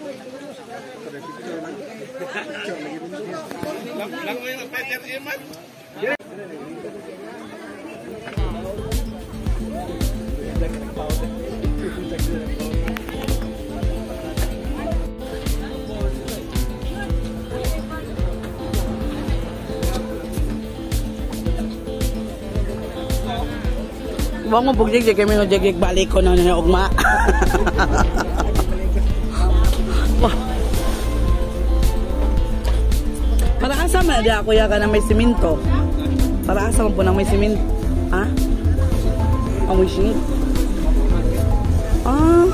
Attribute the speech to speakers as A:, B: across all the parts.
A: Lang mo yung Peter Iman? Huwag mo bugjig, di kami nung jigig balik ko na ugma. man di ako yaka na may simento. Para asa man po na may simento. Ha? Ang may shingit. Ah.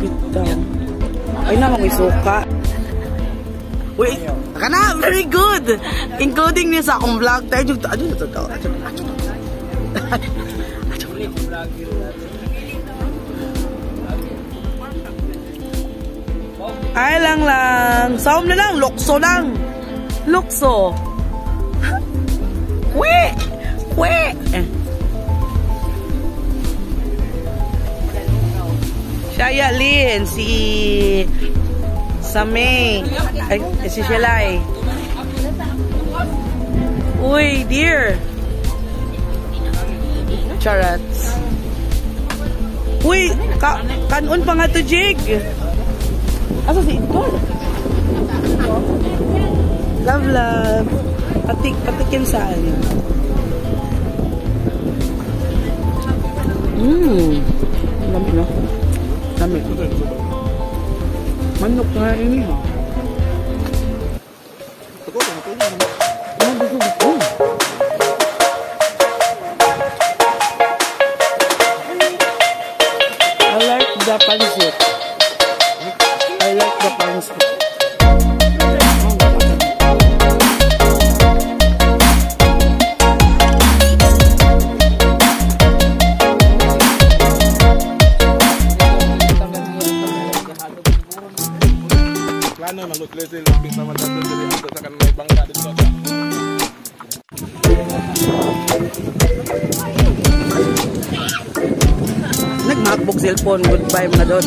A: Bitaw. Ay na may suka. Wait, kana very good. Including niya sa akong vlog. Tayo ano to to. Ay lang lang. Saom na lang. Lukso lang. Lukso. We! We! Eh. Shaya Lin, si sa May. Ay, si Shelay. Uy, dear. Charats. Uy, ka kanon pa nga to, Jig. Asa si Igor? Love, love. Patik, patikin saan? Mmm. Lamig na. Lamig. Manok na ha.
B: Plano magutlet sila pisa man dito diri ato sa kanang bangka dito sa.
A: Nag-macbook cellphone. Goodbye mga doon.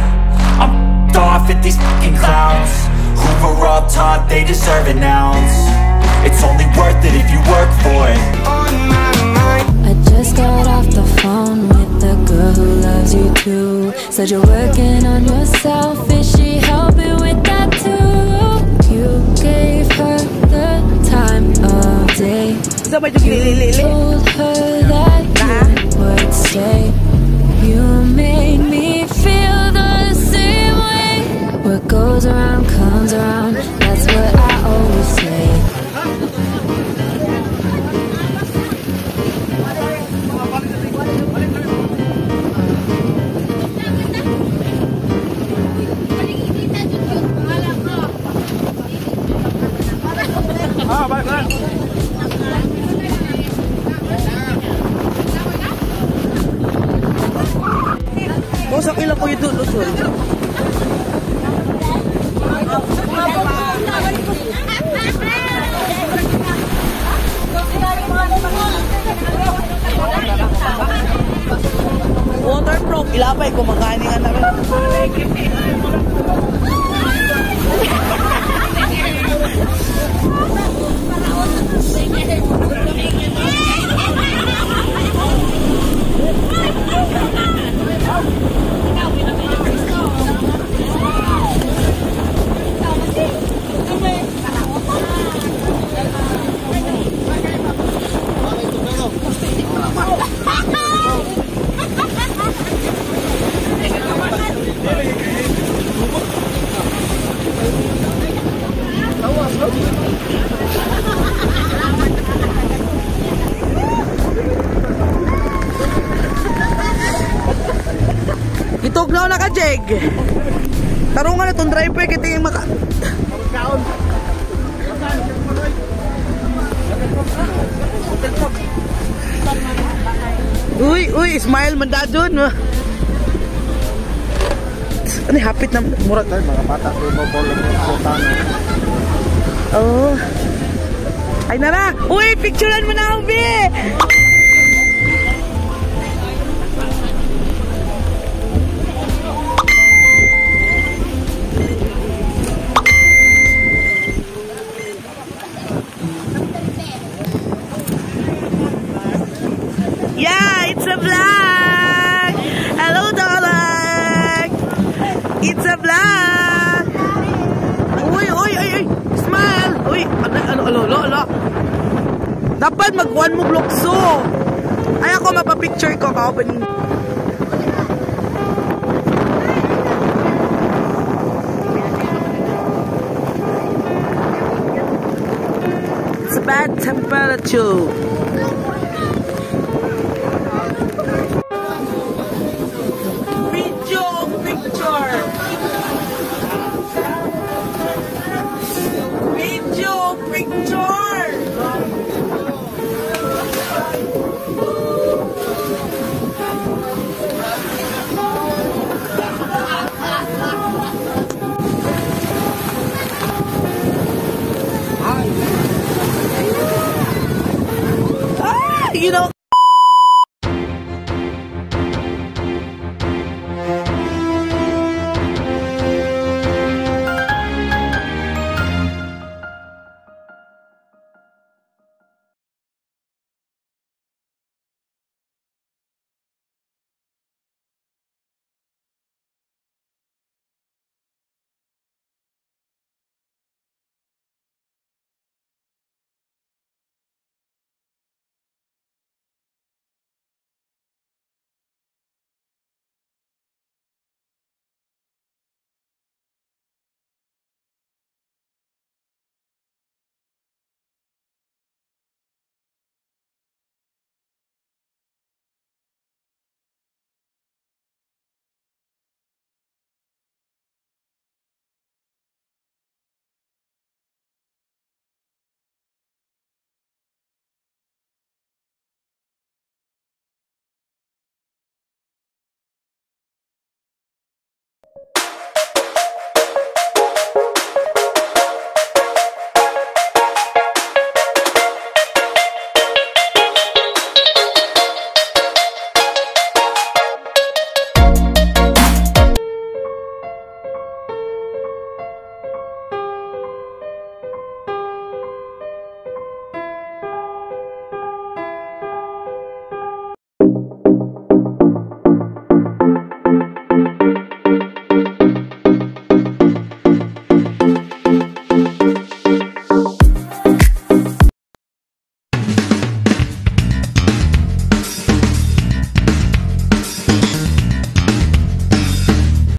C: at these fucking clowns Who were all taught they deserve an ounce It's only worth it if you work for it
D: I just got off the phone with the girl who loves you too. Said you're working on yourself. Is she helping with that too? You gave her the time of day.
B: sa kila
A: po ito, Luzon. Oh, Water prop, ilapay, kumakain nga namin. Thank you. Tarungan na itong driver kita yung maka... Uy, uy, smile man da dun. Ano, hapit na murag.
B: Mga bata, mo bolo ng sultan.
A: Oh. Ay nara! Uy, picturean mo na ako, Bi! It's a vlog! Uy, uy, uy, uy! Smile! Uy, ano, ano, ano, ano, ano? Dapat mag-one mo blokso. Ay, ako mapapicture ko ka opening. It's a bad temperature.